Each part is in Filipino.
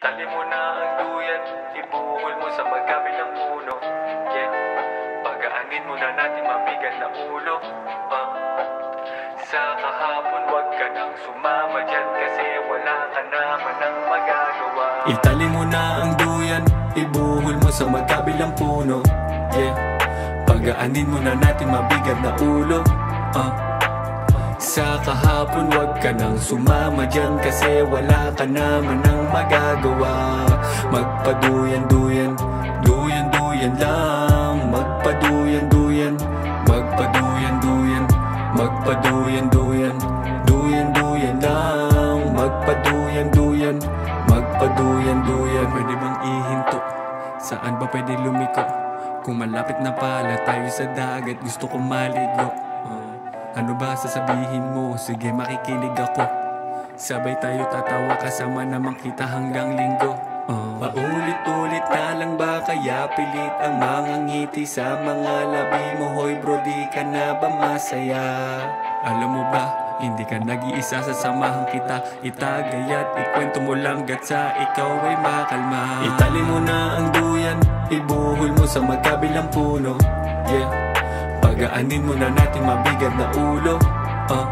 Itali mo na ang duyan, ibuhol mo sa magkabilang puno. Yeah, pagaanin mo na natin mabigat na ulo. Ah, Sa kahapon wag ka nang sumama dyan kasi wala ka naman ang magagawa. Itali mo na ang duyan, ibuhol mo sa magkabilang puno. Yeah, pagaanin mo na natin mabigat na ulo. Ah, sa kahapon wag ka nang sumama dyan Kasi wala ka naman ang magagawa Magpaduyan-duyan, duyan-duyan lang Magpaduyan-duyan, magpaduyan-duyan Magpaduyan-duyan, duyan-duyan lang Magpaduyan-duyan, magpaduyan-duyan Pwede bang ihinto? Saan ba pwede lumiko? Kung malapit na pala tayo sa dagat Gusto ko maligo. Ano ba sasabihin mo? Sige makikinig ako. Sabay tayo tatawa kasama namang kita hanggang linggo. Uh. Paulit-ulit na lang ba kaya pilit ang mga ngiti sa mga labi mo? Hoy bro di ka na ba masaya? Alam mo ba, hindi ka nag-iisa sa samahan kita. Itagay at ikwento mo lang gatsa ikaw ay makalma. Itali mo na ang duyan, ibuhol mo sa magkabilang puno. Yeah Pagaanin mo na natin mabigat na ulo uh.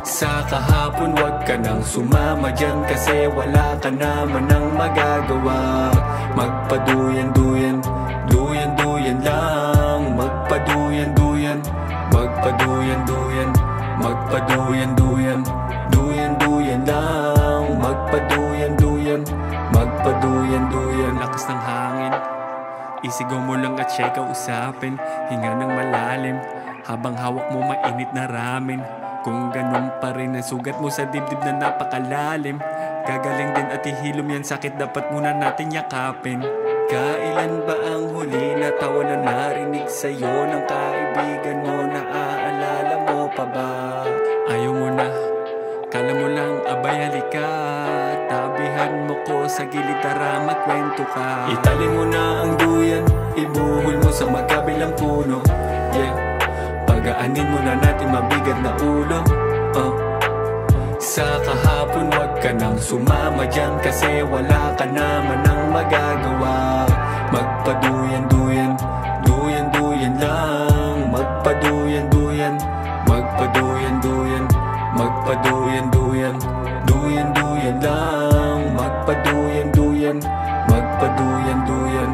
Sa kahapon wag ka nang sumama dyan Kasi wala ka naman ang magagawa Magpaduyan-duyan, Isigaw mo lang at siya usapin Hinga ng malalim Habang hawak mo mainit na ramen. Kung ganun pa rin ang sugat mo sa dibdib na napakalalim. Gagaling din at ihilom yan sakit Dapat muna natin yakapin. Kailan ba ang huli na tawa na narinig sa'yo Ng kaibigan sa gilid tara magkwento ka. Itali mo na ang duyan Ibuhol mo sa magkabilang puno. Yeah. Pagaanin mo na natin mabigat na ulo. Uh. Sa kahapon wag ka nang sumama dyan Kasi wala ka naman ang magagawa. Magpaduyan-duyan Duyan-duyan lang. Magpaduyan-duyan Magpaduyan-duyan Magpaduyan-duyan Duyan-duyan Magpaduyan-duyan Magpaduyan-duyan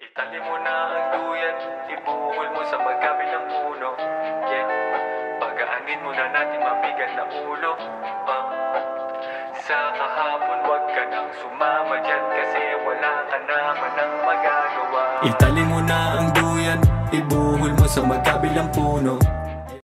Itali mo na ang duyan Ibuhol mo sa magkabilang puno. Yeah. Pagaanin mo na natin mabigat na ulo. Uh. Sa kahapon wag ka nang sumama dyan Kasi wala ka naman ang magagawa Itali mo na ang duyan Ibuhol mo sa magkabilang puno